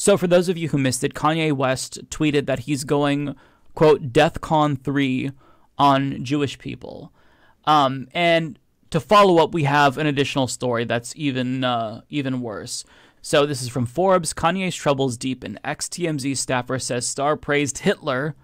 So, for those of you who missed it, Kanye West tweeted that he's going, quote, DEFCON 3 on Jewish people. Um, and to follow up, we have an additional story that's even uh, even worse. So this is from Forbes. Kanye's troubles deepen. Ex TMZ staffer says star praised Hitler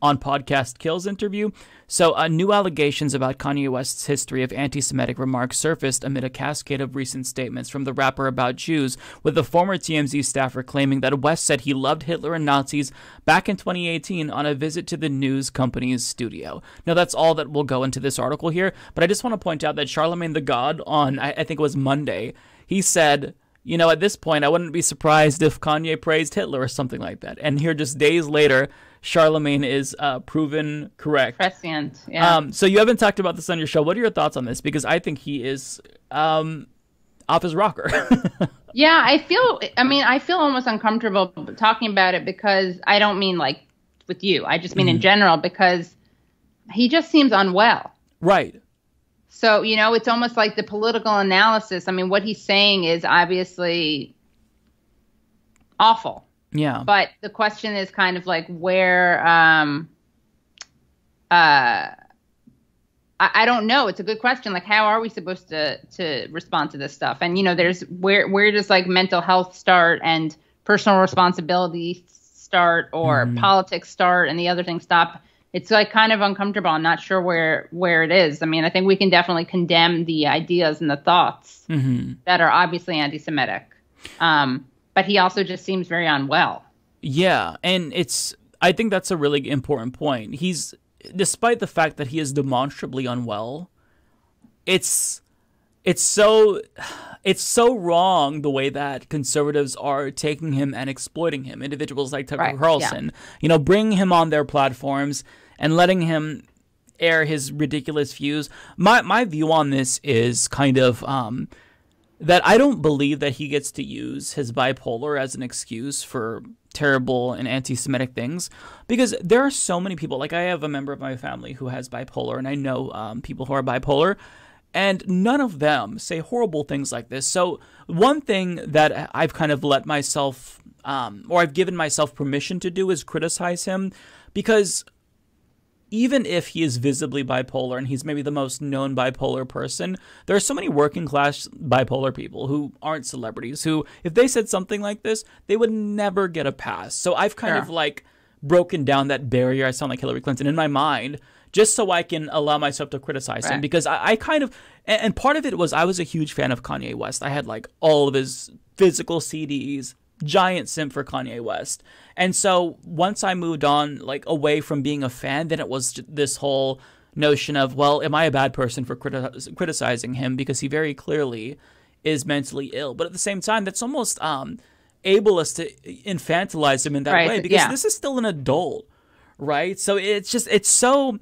on podcast Kills interview. So, uh, new allegations about Kanye West's history of anti Semitic remarks surfaced amid a cascade of recent statements from the rapper about Jews, with the former TMZ staffer claiming that West said he loved Hitler and Nazis back in 2018 on a visit to the news company's studio. Now, that's all that will go into this article here, but I just want to point out that Charlemagne the God on, I, I think it was Monday, he said, you know, at this point, I wouldn't be surprised if Kanye praised Hitler or something like that. And here, just days later, Charlemagne is uh, proven correct. Prescient, yeah. Um, so you haven't talked about this on your show. What are your thoughts on this? Because I think he is um, off his rocker. yeah, I feel. I mean, I feel almost uncomfortable talking about it because I don't mean like with you. I just mean mm. in general because he just seems unwell. Right. So, you know, it's almost like the political analysis. I mean, what he's saying is obviously awful. Yeah. But the question is kind of like where um uh I, I don't know. It's a good question. Like how are we supposed to to respond to this stuff? And you know, there's where where does like mental health start and personal responsibility start or mm. politics start and the other things stop? it's like kind of uncomfortable. I'm not sure where where it is. I mean, I think we can definitely condemn the ideas and the thoughts mm-hmm. that are obviously anti-Semitic. Um, but he also just seems very unwell. Yeah, and it's I think that's a really important point. He's despite the fact that he is demonstrably unwell, it's it's so it's so wrong the way that conservatives are taking him and exploiting him. Individuals like Tucker right, Carlson, yeah. you know, bringing him on their platforms and letting him air his ridiculous views. My my view on this is kind of um, that I don't believe that he gets to use his bipolar as an excuse for terrible and anti-Semitic things because there are so many people. Like I have a member of my family who has bipolar, and I know um, people who are bipolar and none of them say horrible things like this. So, one thing that I've kind of let myself, um, or I've given myself permission to do, is criticize him because even if he is visibly bipolar and he's maybe the most known bipolar person, there are so many working class bipolar people who aren't celebrities who, if they said something like this, they would never get a pass. So, I've kind yeah. of like broken down that barrier. I sound like Hillary Clinton in my mind just so I can allow myself to criticize right. him because I, I kind of and, and, part of it was I was a huge fan of Kanye West. I had like all of his physical CDs, giant simp for Kanye West. And so once I moved on like away from being a fan, then it was this whole notion of well, am I a bad person for criti- criticizing him because he very clearly is mentally ill. But at the same time, that's almost um ableist to infantilize him in that right. way because yeah. this is still an adult right? So it's just it's so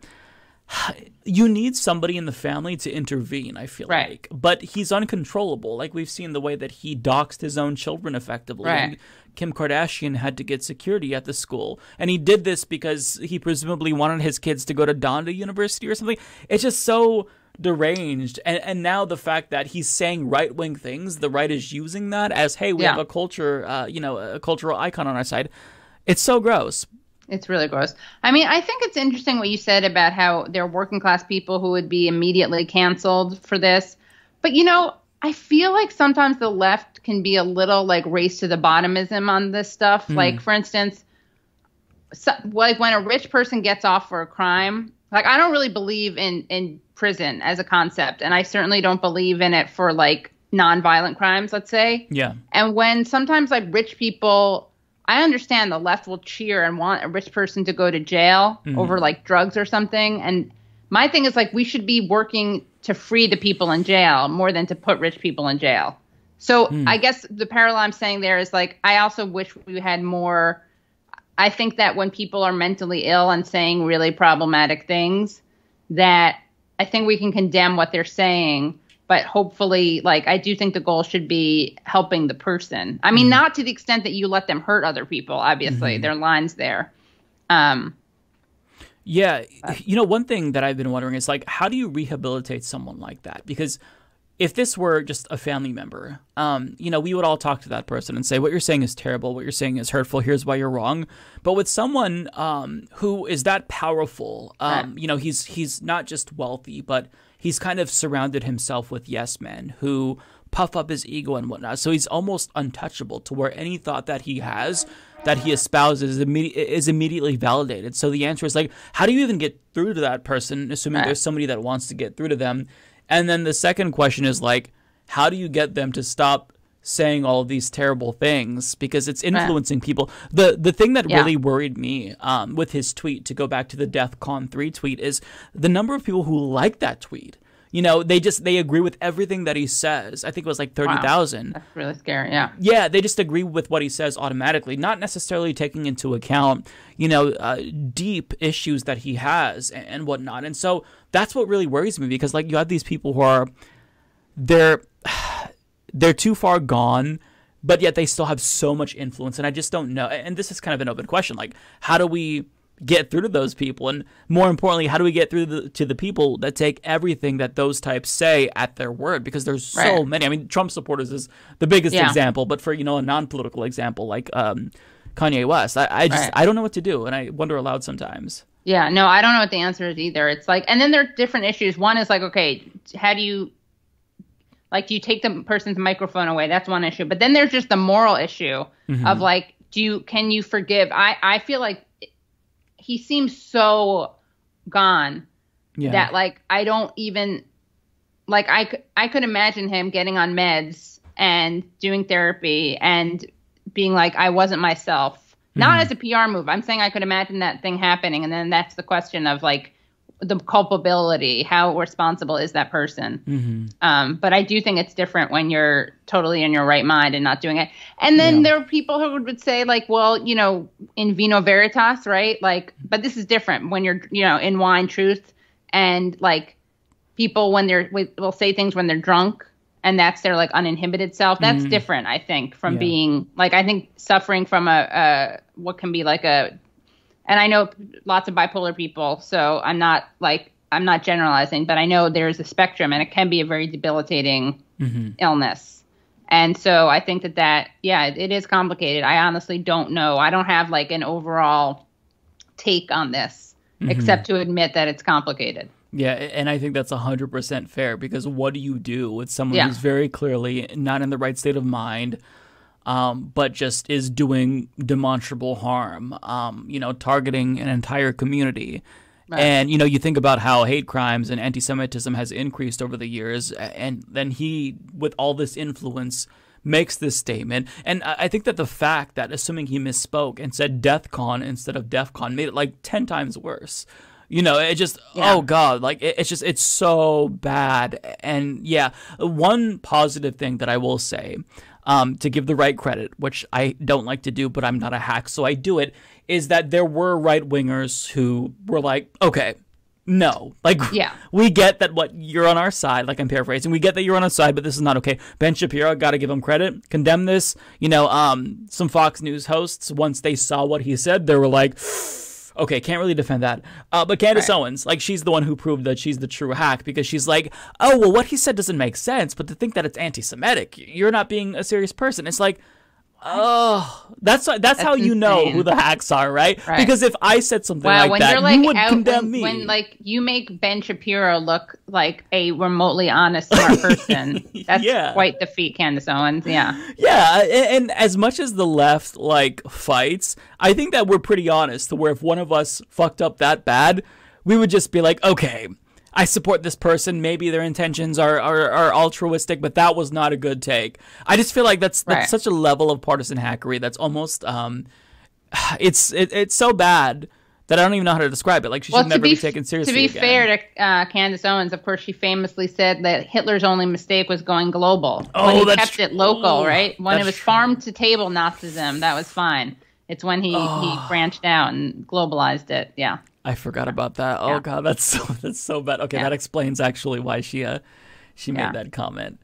you need somebody in the family to intervene, I feel right. like. But he's uncontrollable. Like we've seen the way that he doxed his own children effectively. Right. Kim Kardashian had to get security at the school. And he did this because he presumably wanted his kids to go to Donda University or something. It's just so deranged. And and now the fact that he's saying right wing things, the right is using that as, hey, we yeah. have a culture, uh, you know, a cultural icon on our side. It's so gross. It's really gross. I mean, I think it's interesting what you said about how there are working class people who would be immediately canceled for this. But, you know, I feel like sometimes the left can be a little like race to the bottomism on this stuff. Mm. Like, for instance, so, like when a rich person gets off for a crime, like I don't really believe in in prison as a concept, and I certainly don't believe in it for like nonviolent crimes. Let's say, yeah. And when sometimes like rich people I understand the left will cheer and want a rich person to go to jail mm-hmm. over like drugs or something. And my thing is like we should be working to free the people in jail more than to put rich people in jail. So mm. I guess the parallel I'm saying there is like I also wish we had more. I think that when people are mentally ill and saying really problematic things, that I think we can condemn what they're saying but hopefully like i do think the goal should be helping the person i mean mm-hmm. not to the extent that you let them hurt other people obviously mm-hmm. there are lines there um yeah you know one thing that i've been wondering is like how do you rehabilitate someone like that because if this were just a family member, um, you know, we would all talk to that person and say, "What you're saying is terrible. What you're saying is hurtful. Here's why you're wrong." But with someone um, who is that powerful, um, Right. you know, he's he's not just wealthy, but he's kind of surrounded himself with yes men who puff up his ego and whatnot. So he's almost untouchable to where any thought that he has that he espouses is, immedi- is immediately validated. So the answer is like, how do you even get through to that person, assuming Right. there's somebody that wants to get through to them? And then the second question is like, how do you get them to stop saying all of these terrible things because it's influencing people. The the thing that Yeah. really worried me um, with his tweet, to go back to the DEF CON three tweet, is the number of people who like that tweet. You know, they just they agree with everything that he says. I think it was like thirty thousand. That's really scary. Yeah. Yeah, they just agree with what he says automatically, not necessarily taking into account, you know, uh, deep issues that he has and, and whatnot. And so that's what really worries me because, like, you have these people who are they're they're too far gone, but yet they still have so much influence, and I just don't know. And this is kind of an open question: like, how do we get through to those people, and more importantly, how do we get through the, to the people that take everything that those types say at their word? Because there's so Right. many. I mean, Trump supporters is the biggest Yeah. example, but for you know a non-political example like um, Kanye West, I, I just Right. I don't know what to do, and I wonder aloud sometimes. Yeah, no, I don't know what the answer is either. It's like, and then there are different issues. One is like, okay, how do you, like, do you take the person's microphone away? That's one issue. But then there's just the moral issue Mm-hmm. of like, do you, can you forgive? I, I feel like he seems so gone Yeah. that like I don't even like I I could imagine him getting on meds and doing therapy and being like I wasn't myself. Not as a PR move. I'm saying I could imagine that thing happening and then that's the question of like the culpability. How responsible is that person? hmm Um, but I do think it's different when you're totally in your right mind and not doing it. And then Yeah. there are people who would say like, well, you know, in vino veritas, right? Like, but this is different when you're, you know, in wine truth and like people when they're will say things when they're drunk and that's their like uninhibited self. That's different, I think, from Yeah. being like I think suffering from a, a what can be like a and I know lots of bipolar people, so I'm not like I'm not generalizing, but I know there's a spectrum, and it can be a very debilitating hmm illness. And so I think that that yeah, it, it is complicated. I honestly don't know. I don't have like an overall take on this, except to admit that it's complicated. Yeah, and I think that's 100% fair because what do you do with someone Yeah. who's very clearly not in the right state of mind, um, but just is doing demonstrable harm, um, you know, targeting an entire community? Right. And, you know, you think about how hate crimes and anti Semitism has increased over the years, and then he, with all this influence, makes this statement. And I think that the fact that, assuming he misspoke and said death con instead of DEFCON, made it like 10 times worse. You know, it just, Yeah. oh God, like it, it's just, it's so bad. And yeah, one positive thing that I will say, um, to give the right credit, which I don't like to do, but I'm not a hack, so I do it, is that there were right wingers who were like, okay, no, like Yeah. we get that what you're on our side, like I'm paraphrasing, we get that you're on our side, but this is not okay. Ben Shapiro, got to give him credit, condemn this. You know, um, some Fox News hosts, once they saw what he said, they were like, okay, can't really defend that. Uh, but Candace Right. Owens, like she's the one who proved that she's the true hack because she's like, oh well, what he said doesn't make sense, but to think that it's anti-Semitic, you're not being a serious person. It's like. Oh, that's that's, how you know who the hacks are, right? Right. Because if I said something Wow, like when that, you're like you would out, condemn when, me. when like you make Ben Shapiro look like a remotely honest, smart person, that's Yeah. quite the feat, Candace Owens. Yeah. Yeah, and, and as much as the left like fights, I think that we're pretty honest to where if one of us fucked up that bad, we would just be like, okay, I support this person. Maybe their intentions are, are, are altruistic, but that was not a good take. I just feel like that's that's Right. such a level of partisan hackery that's almost um, it's it, it's so bad that I don't even know how to describe it. Like she Well, should never be be, taken seriously. to be again. fair to uh, Candace Owens, of course, she famously said that Hitler's only mistake was going global. Oh, when he kept it local, right? When That's it was farm to table Nazism, that was fine. It's when he, Oh. he branched out and globalized it. Yeah. I forgot about that. Oh Yeah. god, that's so that's so bad. Okay, Yeah. that explains actually why she uh she Yeah. made that comment.